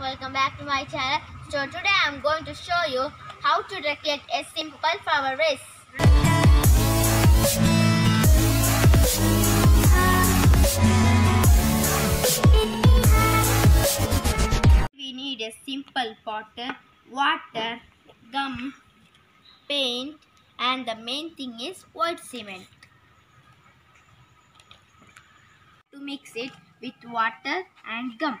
welcome back to my channel. So today I'm going to show you how to decorate a simple flower vase. We need a simple pot, water, gum, paint and the main thing is white cement. To mix it with water and gum.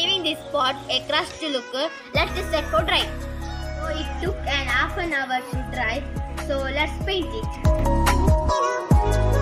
Giving this pot a crusty look, let it set for dry. So it took an half an hour to dry. So let's paint it.